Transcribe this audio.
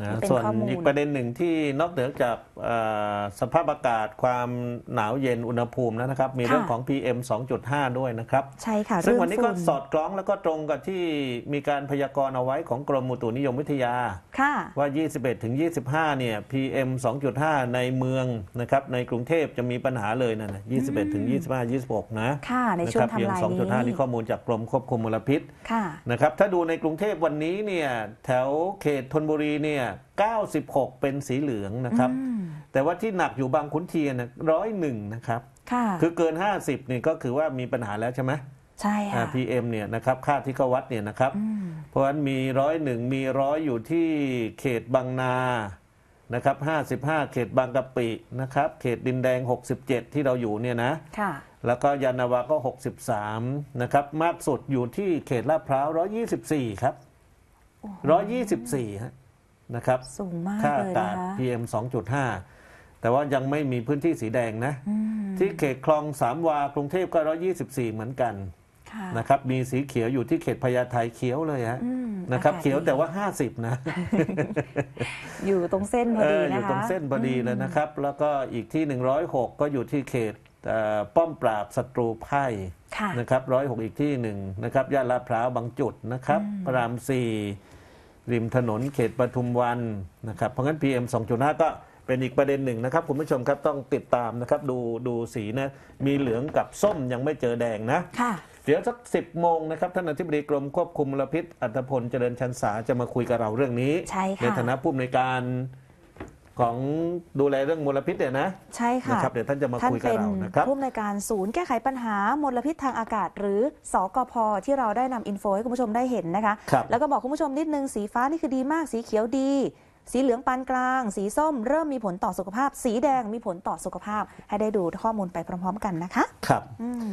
นะเป็นส่วนข้อมูลอีกประเด็นหนึ่งที่นอกเหนือจากเอ่อสภาพอากาศความหนาวเย็นอุณหภูมิแล้วนะครับ มีเรื่องของ PM 2.5 ด้วยนะครับ ใช่ค่ะ ซึ่งเรื่องวันนี้ก็ฝุ่สอดคล้องแล้วก็ตรงกับที่มีการพยากรณ์เอาไว้ของกรมอุตุนิยมวิทยาค่ะว่า 21ถึง25 เนี่ย PM 2.5 ในเมืองนะครับในกรุงเทพจะมีปัญหาเลยนะนะ21ถึง25 26 นะค่ะในช่วงะครับทำลาย PM 2.5นี้นี่ข้อมูลจากกรมควบคุมมลพิษค่ะนะครับถ้าดูในกรุงเทพวันนี้เนี่ยแถวเขตธนบุรีเนี่ย96 เป็นสีเหลืองนะครับอืมแต่ว่าที่หนักอยู่บางขุนเทียนร้อยหนึ่งนะครับค่ะคือเกิน 50นี่ก็คือว่ามีปัญหาแล้วใช่ไหมใช่อ่าค่ะ PM เนี่ยนะครับค่าที่เขาวัดเนี่ยนะครับอืมเพราะฉะนั้นมีร้อยหนึ่งมีร้อยอยู่ที่เขตบางนานะครับ55 เขตบางกะปินะครับ เขตดินแดง 67 ที่เราอยู่เนี่ยนะค่ะแล้วก็ยานนาวาก็ 63 นะครับ มากสุดอยู่ที่เขตลาดพร้าว 124 ครับโอ้โห124 ฮะ นะครับสูงมากค่าเลอายกานะศคะ PM 2.5 แต่ว่ายังไม่มีพื้นที่สีแดงนะอืมที่เขตคลองสามวากรุงเทพก็124 เหมือนกันค่ะนะครับมีสีเขียวอยู่ที่เขตพญาไทเขียวเลยฮะอืมนะครับอากาศเขียวดีแต่ว่า 50 นะ อยู่ตรงเส้นพอเอดีอนะคะอยู่ตรงเส้นพอดีเลยนะครับ แล้วก็อีกที่ 106 ก็อยู่ที่เขตเอ่อป้อมปราบศัตรูไพ่ค่ะนะครับร้อยหกอีกที่หนึ่งนะครับย่านลาดพร้าวบางจุดนะครับอืมพระรามสี่ ริมถนนเขตปทุมวันนะครับเพราะงั้น PM 2.5 ก็เป็นอีกประเด็นหนึ่งนะครับ คุณผู้ชมครับต้องติดตามนะครับ ดูดูสีนะมีเหลืองกับส้มยังไม่เจอแดงนะค่ะเดี๋ยวสักสิบโมงนะครับท่านอธิบดีกรมควบคุมมลพิษอัตพลเจริญชันษาจะมาคุยกับเราเรื่องนี้ ใช่ค่ะในฐานะผู้อำนวยการ ของดูแลเรื่องมลพิษเนี่ยนะใช่ค่ะนะครับเดี๋ยวท่านจะมาท่านคุยกับเป็นเรานะครับผู้อำนวยการศูนย์แก้ไขปัญหามลพิษทางอากาศ หรือสกพที่เราได้นำอินโฟให้คุณผู้ชมได้เห็นนะคะครับแล้วก็บอกคุณผู้ชมนิดนึงสีฟ้านี่คือดีมากสีเขียวดีสีเหลืองปานกลาง สีส้มเริ่มมีผลต่อสุขภาพ สีแดงมีผลต่อสุขภาพ ให้ได้ดูข้อมูลไปพร้อม ๆ กันนะคะ ครับอืม